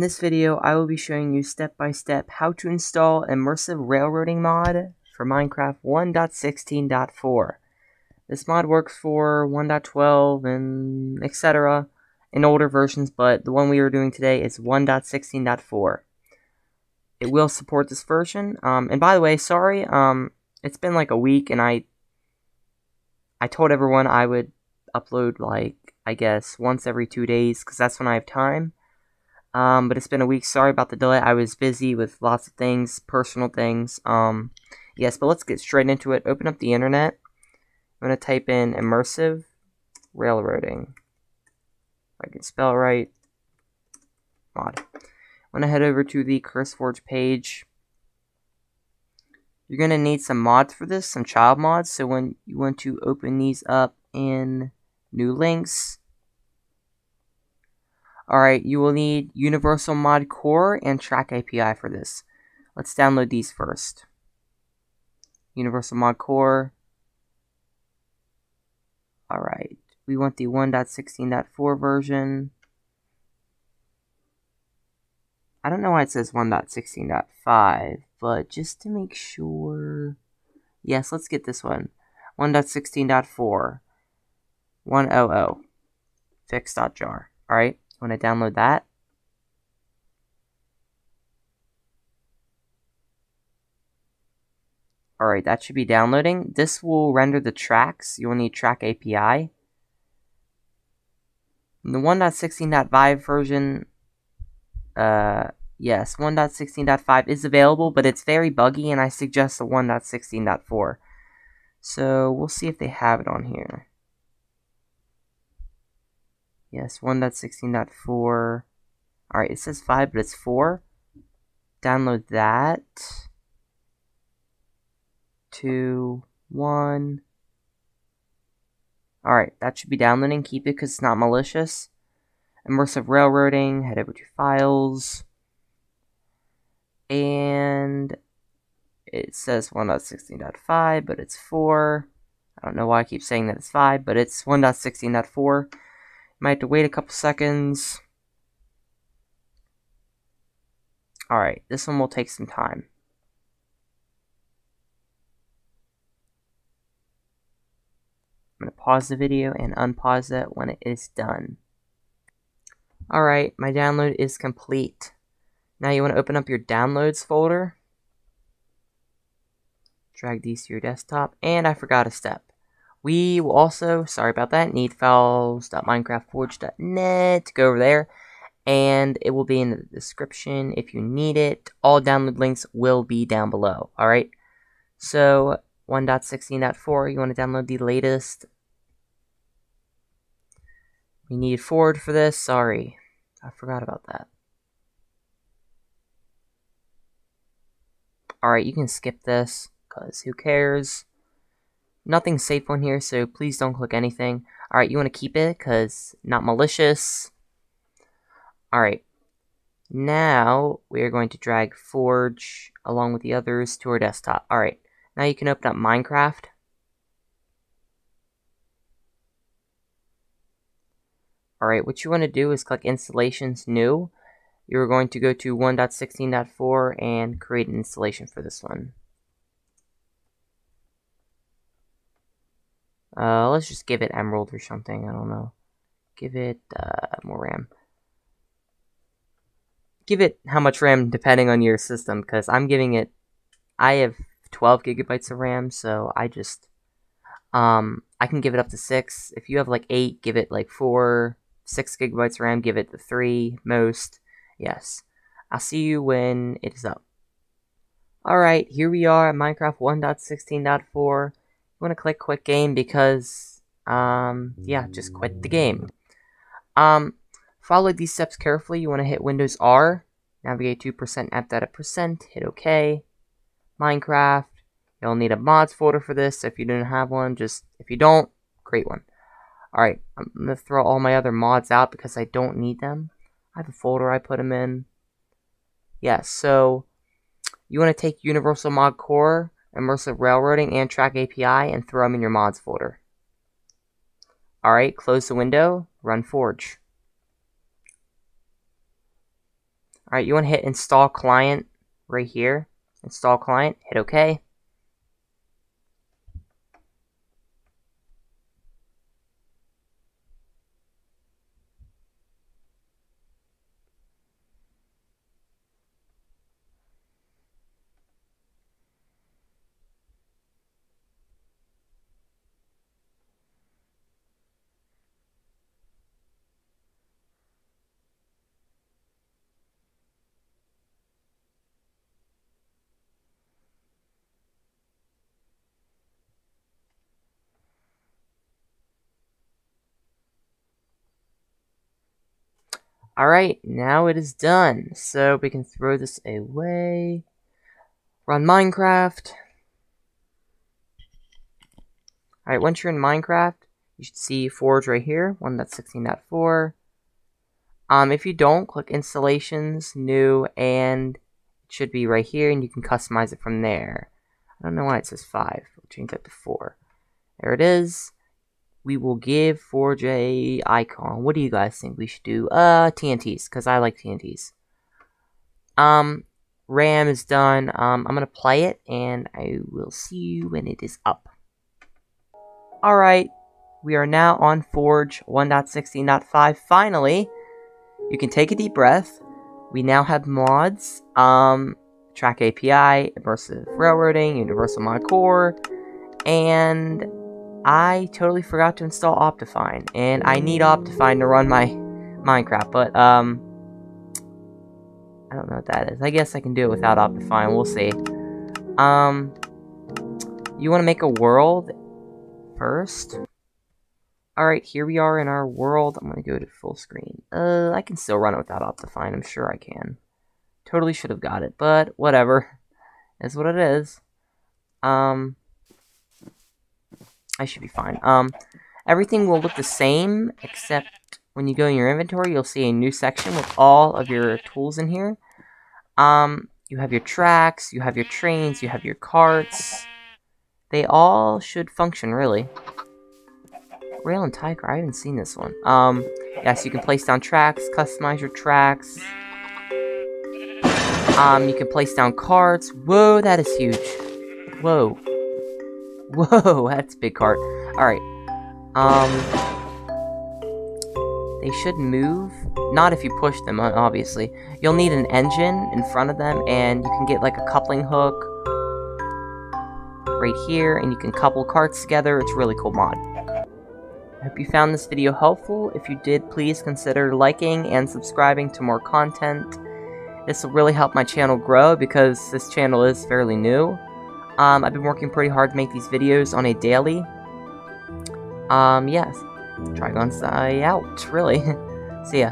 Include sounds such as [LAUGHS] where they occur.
In this video, I will be showing you step by step how to install Immersive Railroading mod for Minecraft 1.16.4. This mod works for 1.12 and etc. in older versions, but the one we are doing today is 1.16.4. It will support this version. Um, and by the way, sorry, um, it's been like a week and I I told everyone I would upload like I guess once every two days because that's when I have time. Um, but it's been a week. Sorry about the delay. I was busy with lots of things, personal things. Um, yes, but let's get straight into it. Open up the internet. I'm going to type in immersive railroading. If I can spell right. Mod. I'm going to head over to the CurseForge page. You're going to need some mods for this, some child mods. So when you want to open these up in new links, Alright, you will need Universal Mod Core and Track API for this. Let's download these first. Universal Mod Core. Alright, we want the 1.16.4 version. I don't know why it says 1.16.5, but just to make sure... Yes, let's get this one. 1.16.4. 100. Fix.jar. Alright want to download that. Alright, that should be downloading. This will render the tracks. You'll need Track API. The 1.16.5 version, uh, yes, 1.16.5 is available, but it's very buggy, and I suggest the 1.16.4. So, we'll see if they have it on here. Yes, 1.16.4. Alright, it says 5, but it's 4. Download that. 2, 1. Alright, that should be downloading. Keep it because it's not malicious. Immersive Railroading. Head over to Files. And it says 1.16.5, but it's 4. I don't know why I keep saying that it's 5, but it's 1.16.4. Might have to wait a couple seconds. Alright, this one will take some time. I'm going to pause the video and unpause it when it is done. Alright, my download is complete. Now you want to open up your downloads folder. Drag these to your desktop. And I forgot a step. We will also, sorry about that, need files.minecraftforge.net. Go over there, and it will be in the description if you need it. All download links will be down below, alright? So, 1.16.4, you want to download the latest. We need Forge for this, sorry. I forgot about that. Alright, you can skip this, because who cares? Nothing safe on here, so please don't click anything. Alright, you want to keep it, because not malicious. Alright. Now, we are going to drag Forge, along with the others, to our desktop. Alright, now you can open up Minecraft. Alright, what you want to do is click Installations, New. You're going to go to 1.16.4 and create an installation for this one. Uh, let's just give it emerald or something. I don't know. Give it uh, more RAM. Give it how much RAM depending on your system, because I'm giving it. I have 12 gigabytes of RAM, so I just. Um, I can give it up to six. If you have like eight, give it like four. Six gigabytes of RAM, give it the three most. Yes. I'll see you when it is up. Alright, here we are at Minecraft 1.16.4 want to click quit game because, um, yeah, just quit the game. Um, follow these steps carefully. You want to hit Windows R, navigate to percent app data percent, hit OK. Minecraft. You'll need a mods folder for this. If you don't have one, just, if you don't, create one. Alright, I'm going to throw all my other mods out because I don't need them. I have a folder I put them in. Yes, yeah, so you want to take Universal Mod Core Immersive Railroading, and Track API, and throw them in your mods folder. Alright, close the window, run Forge. Alright, you want to hit install client right here. Install client, hit OK. Alright, now it is done. So we can throw this away. Run Minecraft. Alright, once you're in Minecraft, you should see Forge right here, 1.16.4. Um, if you don't, click Installations, New, and it should be right here, and you can customize it from there. I don't know why it says 5. We'll change that to 4. There it is we will give Forge a icon. What do you guys think we should do? Uh, TNTs, because I like TNTs. Um, RAM is done. Um, I'm going to play it, and I will see you when it is up. Alright, we are now on Forge 1.16.5. Finally, you can take a deep breath. We now have mods. Um, Track API, Immersive Railroading, Universal Mod Core, and I totally forgot to install Optifine, and I need Optifine to run my Minecraft, but, um, I don't know what that is. I guess I can do it without Optifine, we'll see. Um, you want to make a world first? Alright, here we are in our world. I'm going to go to full screen. Uh, I can still run it without Optifine, I'm sure I can. Totally should have got it, but whatever. Is what it is. Um, I should be fine. Um, everything will look the same, except when you go in your inventory, you'll see a new section with all of your tools in here. Um, you have your tracks, you have your trains, you have your carts. They all should function, really. Rail and Tiger, I haven't seen this one. Um, yes, you can place down tracks, customize your tracks. Um, you can place down carts. Whoa, that is huge. Whoa. [LAUGHS] Whoa, that's big cart. Alright. Um... They should move. Not if you push them, obviously. You'll need an engine in front of them, and you can get, like, a coupling hook right here, and you can couple carts together. It's really cool mod. I hope you found this video helpful. If you did, please consider liking and subscribing to more content. This will really help my channel grow because this channel is fairly new. Um, I've been working pretty hard to make these videos on a daily. Um, yes. TrigonsEye out, really. [LAUGHS] See ya.